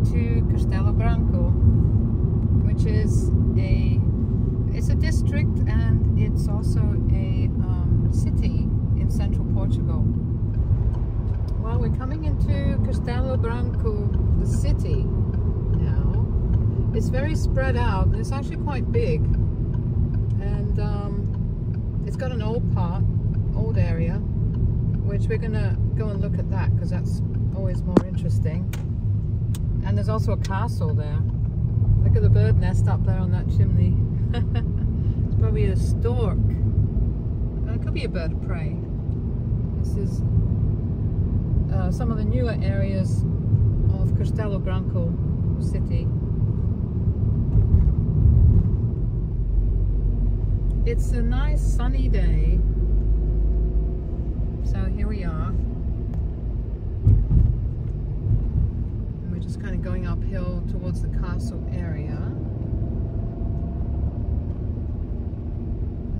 into Castelo Branco, which is a it's a district and it's also a um, city in central Portugal. Well, we're coming into Castelo Branco, the city now. It's very spread out. And it's actually quite big, and um, it's got an old part, old area, which we're gonna go and look at that because that's always more interesting. And there's also a castle there. Look at the bird nest up there on that chimney. it's probably a stork. It could be a bird of prey. This is uh, some of the newer areas of Castelo Branco city. It's a nice sunny day. So here we are. Just kind of going uphill towards the castle area.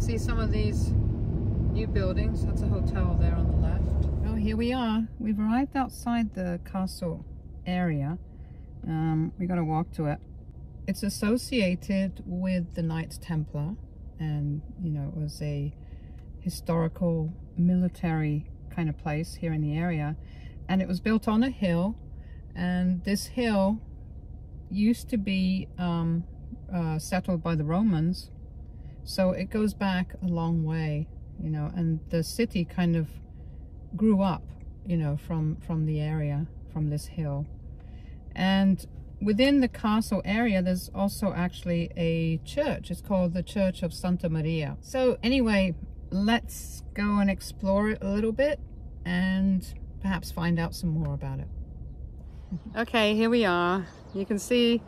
See some of these new buildings. That's a hotel there on the left. Oh, here we are. We've arrived outside the castle area. Um, we got to walk to it. It's associated with the Knights Templar and, you know, it was a historical military kind of place here in the area. And it was built on a hill and this hill used to be um, uh, settled by the Romans. So it goes back a long way you know and the city kind of grew up you know from from the area from this hill. And within the castle area there's also actually a church. It's called the church of santa maria. So anyway let's go and explore it a little bit and perhaps find out some more about it Okay, here we are. You can see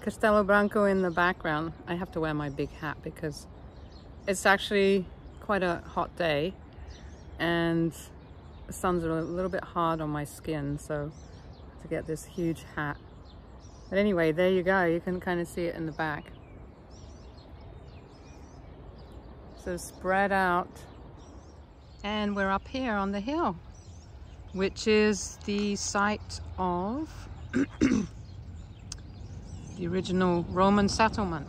Castelo Branco in the background. I have to wear my big hat because it's actually quite a hot day and the sun's a little bit hard on my skin so to get this huge hat. But anyway, there you go. You can kind of see it in the back. So spread out and we're up here on the hill which is the site of the original Roman settlement.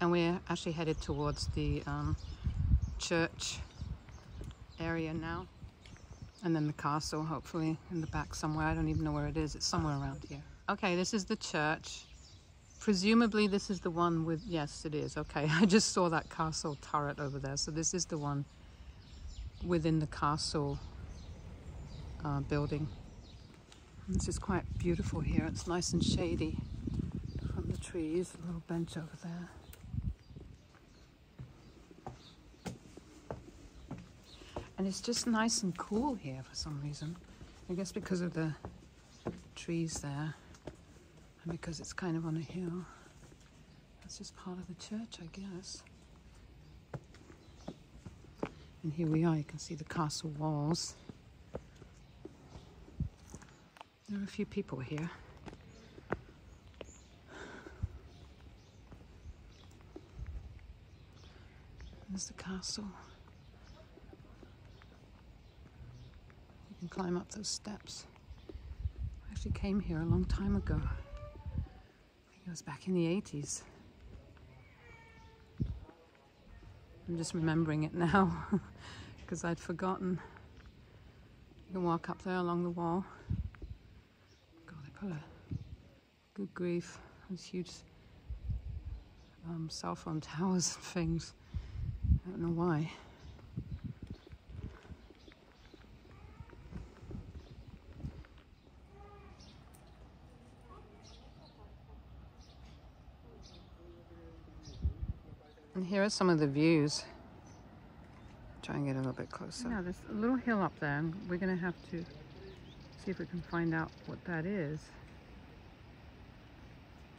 And we're actually headed towards the um, church area now. And then the castle, hopefully, in the back somewhere. I don't even know where it is. It's somewhere around here. Okay, this is the church. Presumably this is the one with, yes, it is. Okay, I just saw that castle turret over there. So this is the one within the castle uh, building. This is quite beautiful here. It's nice and shady from the trees. A little bench over there. And it's just nice and cool here for some reason. I guess because of the trees there and because it's kind of on a hill. That's just part of the church, I guess. And here we are, you can see the castle walls. There are a few people here. There's the castle. You can climb up those steps. I actually came here a long time ago. I think it was back in the 80s. I'm just remembering it now because I'd forgotten. You can walk up there along the wall. God, they put a good grief. Those huge um, cell phone towers and things. I don't know why. And here are some of the views. Try and get a little bit closer. Yeah, there's a little hill up there and we're gonna have to see if we can find out what that is.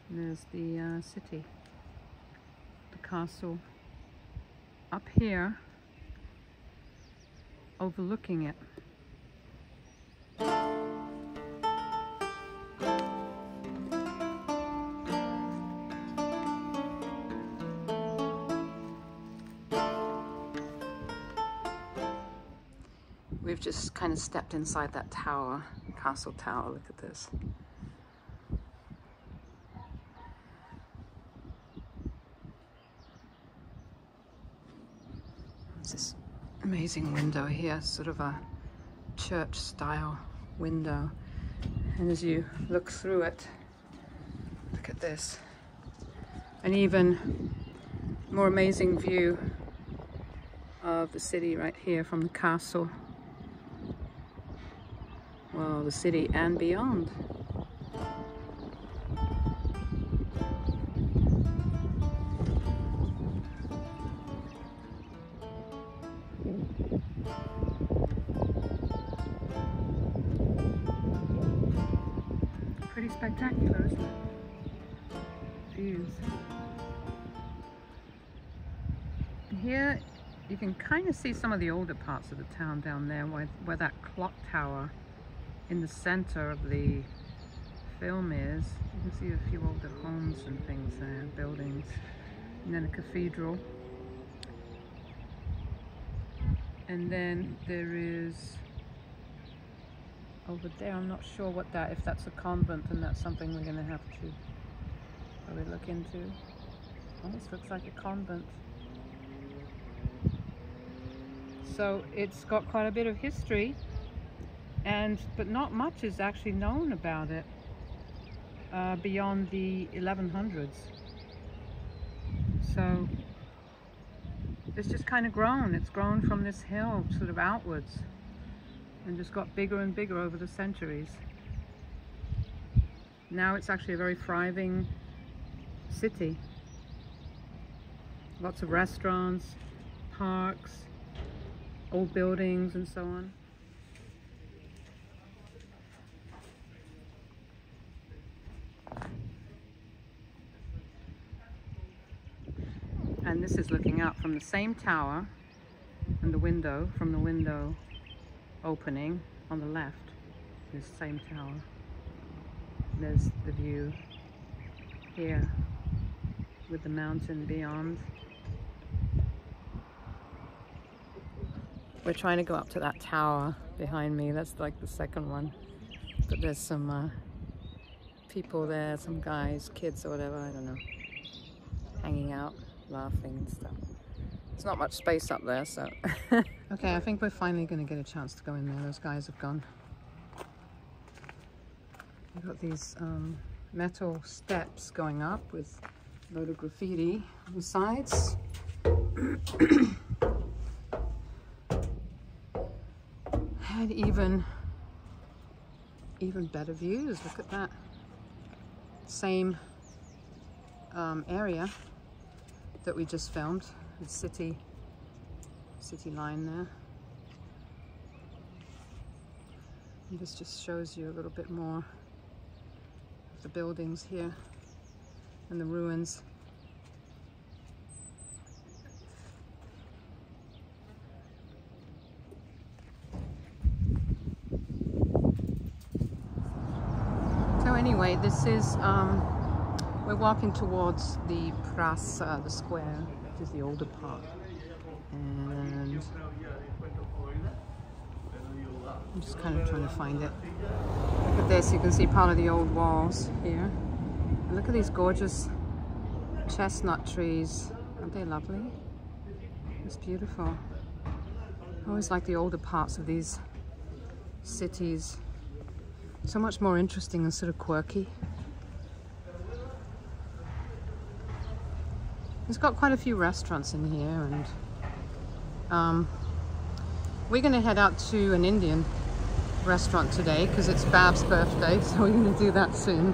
And there's the uh, city, the castle up here overlooking it. We've just kind of stepped inside that tower, castle tower. Look at this. There's this amazing window here, sort of a church style window. And as you look through it, look at this. An even more amazing view of the city right here from the castle. The city and beyond. Pretty spectacular, isn't it? Views. Here you can kind of see some of the older parts of the town down there where, where that clock tower in the center of the film is. You can see a few older homes and things there, buildings, and then a cathedral. And then there is oh, over there, I'm not sure what that, if that's a convent and that's something we're gonna have to probably look into. Oh, Almost looks like a convent. So it's got quite a bit of history and but not much is actually known about it uh, beyond the 1100s. So it's just kind of grown. It's grown from this hill sort of outwards and just got bigger and bigger over the centuries. Now it's actually a very thriving city. Lots of restaurants, parks, old buildings and so on. And this is looking out from the same tower and the window, from the window opening on the left, this same tower. There's the view here with the mountain beyond. We're trying to go up to that tower behind me. That's like the second one. But there's some uh, people there, some guys, kids or whatever, I don't know, hanging out, laughing and stuff. There's not much space up there, so. okay, I think we're finally going to get a chance to go in there. Those guys have gone. We've got these um, metal steps going up with a load of graffiti on the sides. Had even, even better views. Look at that. Same um, area that we just filmed the city city line there. And this just shows you a little bit more of the buildings here and the ruins. So anyway, this is um, we're walking towards the Praça, uh, the square, which is the older part. And I'm just kind of trying to find it. Look at this, you can see part of the old walls here. And look at these gorgeous chestnut trees. Aren't they lovely? It's beautiful. I always like the older parts of these cities. So much more interesting and sort of quirky. It's got quite a few restaurants in here and um, we're going to head out to an Indian restaurant today because it's Bab's birthday so we're going to do that soon.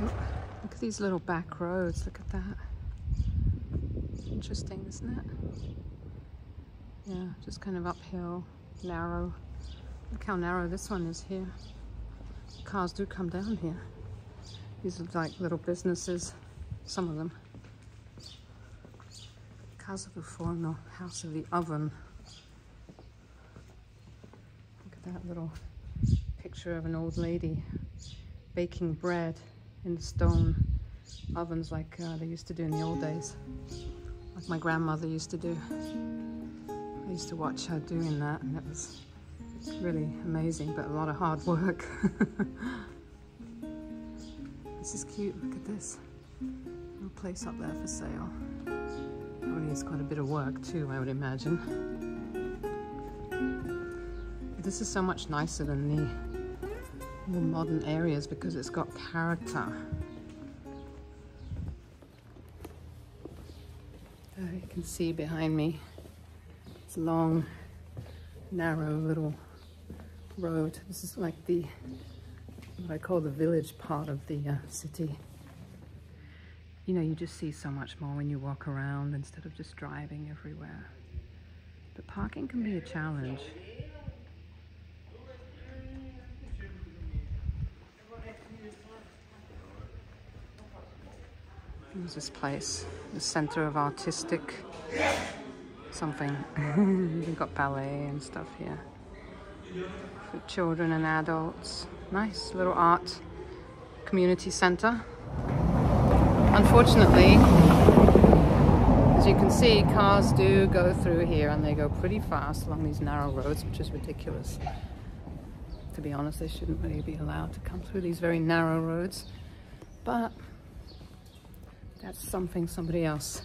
Look at these little back roads, look at that. Interesting, isn't it? Yeah, just kind of uphill, narrow. Look how narrow this one is here. Cars do come down here. These are like little businesses some of them. Casa Forno, House of the Oven. Look at that little picture of an old lady baking bread in stone ovens like uh, they used to do in the old days. Like my grandmother used to do. I used to watch her doing that and it was really amazing, but a lot of hard work. this is cute, look at this. Place up there for sale. Probably needs quite a bit of work too, I would imagine. This is so much nicer than the more modern areas because it's got character. Uh, you can see behind me, it's a long, narrow little road. This is like the, what I call the village part of the uh, city. You know, you just see so much more when you walk around instead of just driving everywhere. But parking can be a challenge. There's this place, the center of artistic something. We've got ballet and stuff here. For children and adults. Nice little art community center. Unfortunately, as you can see, cars do go through here and they go pretty fast along these narrow roads, which is ridiculous. To be honest, they shouldn't really be allowed to come through these very narrow roads. But that's something somebody else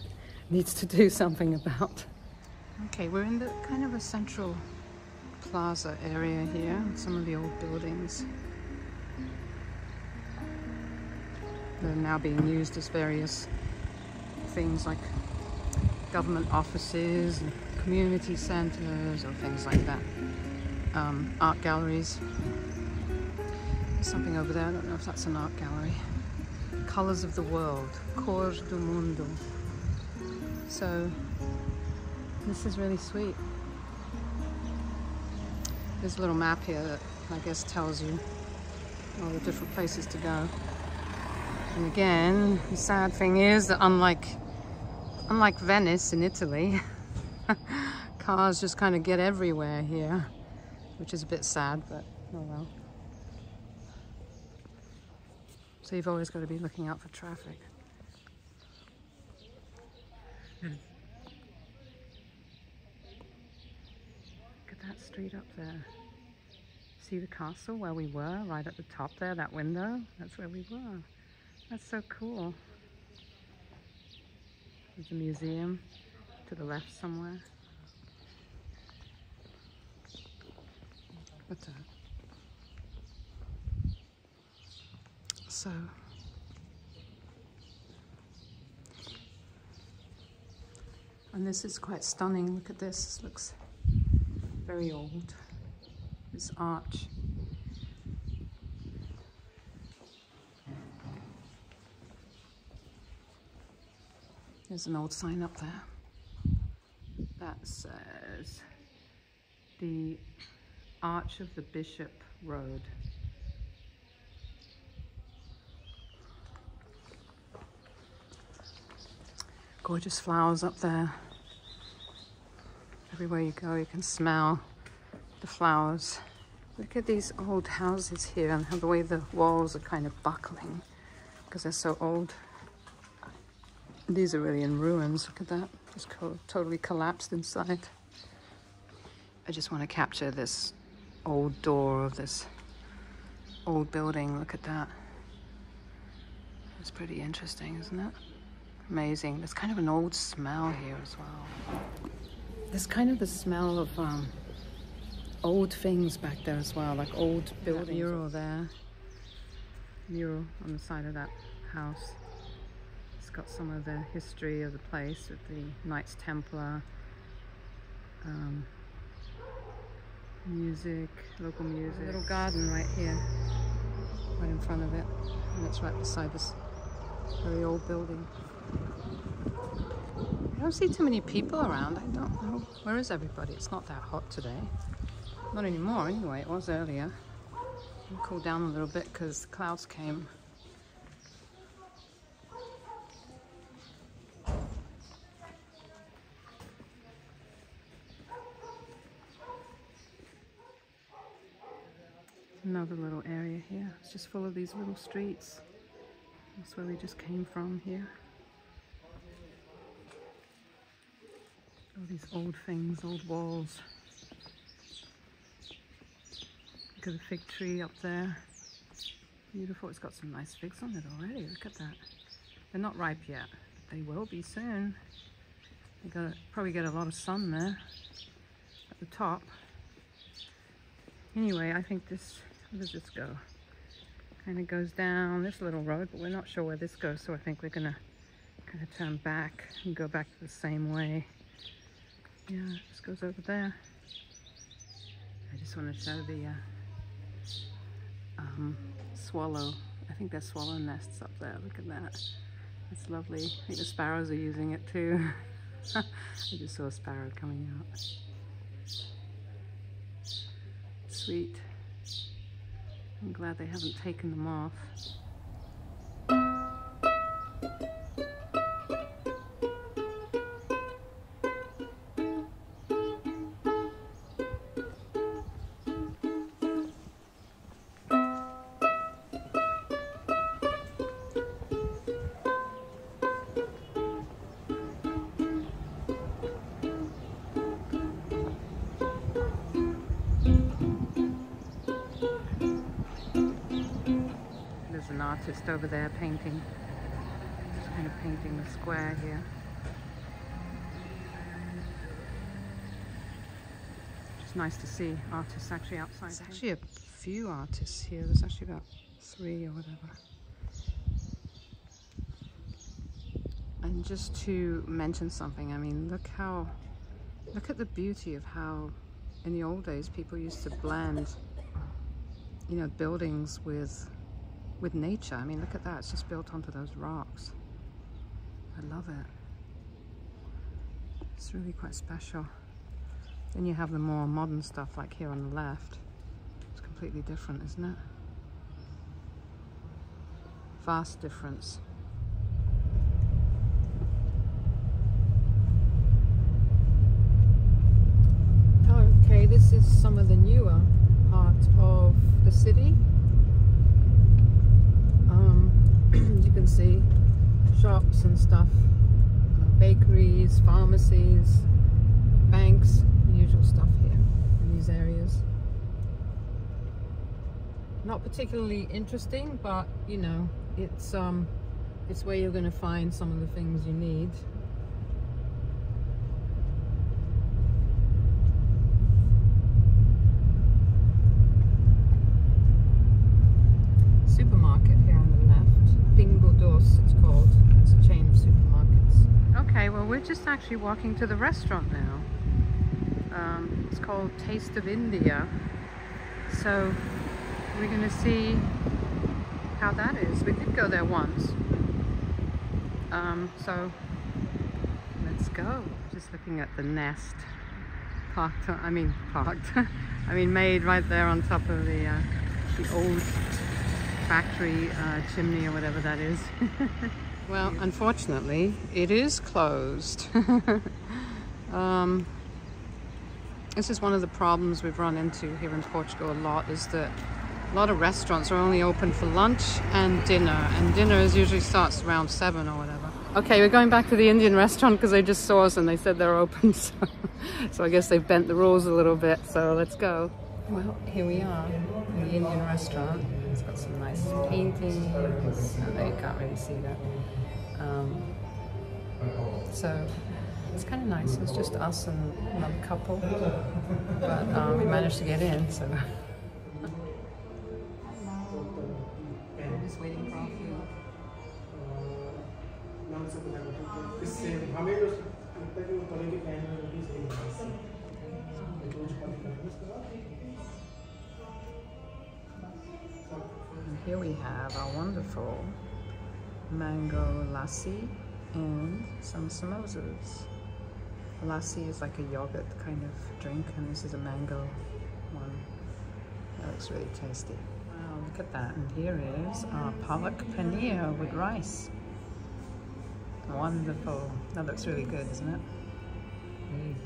needs to do something about. Okay, we're in the kind of a central plaza area here, some of the old buildings. They're now being used as various things like government offices, community centers, or things like that. Um, art galleries. Something over there, I don't know if that's an art gallery colors of the world, Cores do Mundo. So this is really sweet. There's a little map here that I guess tells you all the different places to go. And again, the sad thing is that unlike unlike Venice in Italy, cars just kind of get everywhere here, which is a bit sad, but oh well. So you've always got to be looking out for traffic. Look at that street up there. See the castle where we were, right at the top there, that window? That's where we were. That's so cool. There's a museum to the left somewhere. What's that? so and this is quite stunning look at this this looks very old this arch there's an old sign up there that says the Arch of the Bishop Road gorgeous flowers up there. Everywhere you go, you can smell the flowers. Look at these old houses here and how the way the walls are kind of buckling because they're so old. These are really in ruins. Look at that. Just totally collapsed inside. I just want to capture this old door of this old building. Look at that. It's pretty interesting, isn't it? amazing. There's kind of an old smell here as well. There's kind of the smell of um, old things back there as well, like old buildings. That mural there, mural on the side of that house. It's got some of the history of the place with the Knights Templar, um, music, local music. A little garden right here, right in front of it, and it's right beside this very old building. I don't see too many people around. I don't know. Where is everybody? It's not that hot today. Not anymore anyway. It was earlier. It cooled down a little bit because the clouds came. Another little area here. It's just full of these little streets. That's where we just came from here. All these old things, old walls. Look at the fig tree up there. Beautiful. It's got some nice figs on it already. Look at that. They're not ripe yet. They will be soon. You got probably get a lot of sun there at the top. Anyway, I think this, where does this go? Kind of goes down this little road, but we're not sure where this goes, so I think we're gonna kind of turn back and go back the same way. Yeah, this goes over there. I just want to show the uh, um, swallow. I think there's swallow nests up there. Look at that. It's lovely. I think the sparrows are using it too. I just saw a sparrow coming out. Sweet. I'm glad they haven't taken them off. Over there painting. Just kind of painting the square here. It's nice to see artists actually outside. There's actually a few artists here. There's actually about three or whatever. And just to mention something, I mean, look how, look at the beauty of how in the old days people used to blend, you know, buildings with with nature. I mean, look at that. It's just built onto those rocks. I love it. It's really quite special. Then you have the more modern stuff like here on the left. It's completely different, isn't it? Vast difference. Oh, okay, this is some of the newer part of the city. you can see shops and stuff, uh, bakeries, pharmacies, banks, usual stuff here in these areas. Not particularly interesting, but you know, it's um, it's where you're going to find some of the things you need. we're just actually walking to the restaurant now. Um, it's called Taste of India. So we're going to see how that is. We did go there once. Um, so let's go. Just looking at the nest parked, I mean parked, I mean made right there on top of the, uh, the old factory uh, chimney or whatever that is. Well, unfortunately, it is closed. um, this is one of the problems we've run into here in Portugal a lot is that a lot of restaurants are only open for lunch and dinner, and dinner is usually starts around seven or whatever. Okay, we're going back to the Indian restaurant because they just saw us and they said they're open, so, so I guess they've bent the rules a little bit, so let's go. Well, here we are in the Indian restaurant. It's got some nice paintings. No, you can't really see that. Um, so it's kind of nice. It's just us and another couple, but um, we managed to get in. So mango lassi and some samosas. Lassi is like a yogurt kind of drink and this is a mango one. That looks really tasty. Wow, look at that. And here is our palak paneer with rice. Wonderful. That looks really good, isn't it?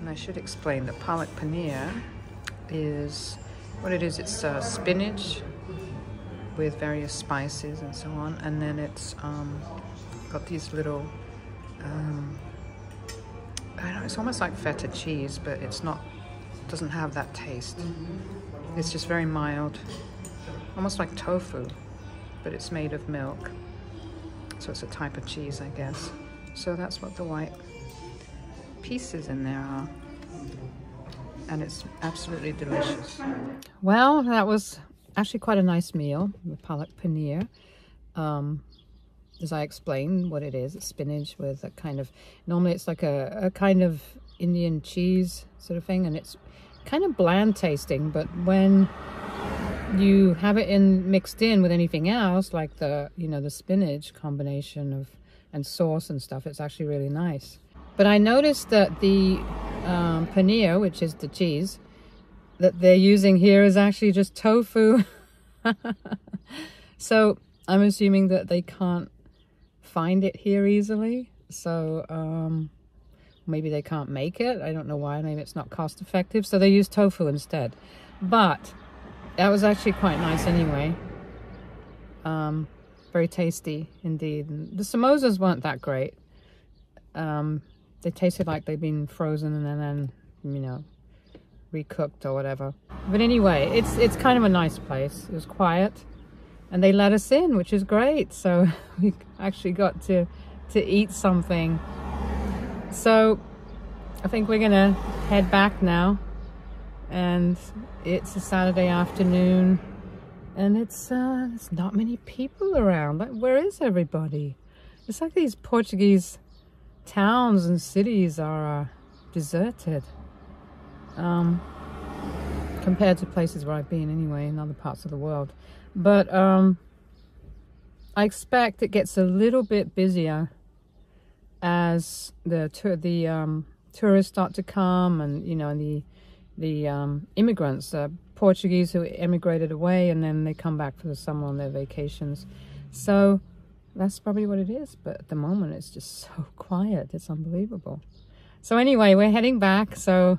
And I should explain that palak paneer is what it is. It's uh, spinach, with various spices and so on. And then it's um, got these little um, I know it's almost like feta cheese, but it's not, doesn't have that taste. It's just very mild, almost like tofu, but it's made of milk. So it's a type of cheese, I guess. So that's what the white pieces in there are. And it's absolutely delicious. Well, that was actually quite a nice meal, the palak paneer. Um, as I explained what it is, it's spinach with a kind of, normally it's like a, a kind of Indian cheese sort of thing, and it's kind of bland tasting, but when you have it in mixed in with anything else, like the, you know, the spinach combination of, and sauce and stuff, it's actually really nice. But I noticed that the um, paneer, which is the cheese, that they're using here is actually just tofu. so I'm assuming that they can't find it here easily. So um, maybe they can't make it. I don't know why. Maybe it's not cost effective. So they use tofu instead. But that was actually quite nice anyway. Um, very tasty indeed. And the samosas weren't that great. Um, they tasted like they'd been frozen and then, you know, recooked or whatever. But anyway, it's it's kind of a nice place. It was quiet and they let us in, which is great. So we actually got to, to eat something. So I think we're gonna head back now. And it's a Saturday afternoon and it's, uh, there's not many people around. Like, where is everybody? It's like these Portuguese towns and cities are uh, deserted. Um, compared to places where I've been anyway in other parts of the world. But um, I expect it gets a little bit busier as the the um, tourists start to come, and you know the the um, immigrants, uh, Portuguese who emigrated away, and then they come back for the summer on their vacations. So that's probably what it is. But at the moment, it's just so quiet. It's unbelievable. So anyway, we're heading back. So